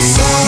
song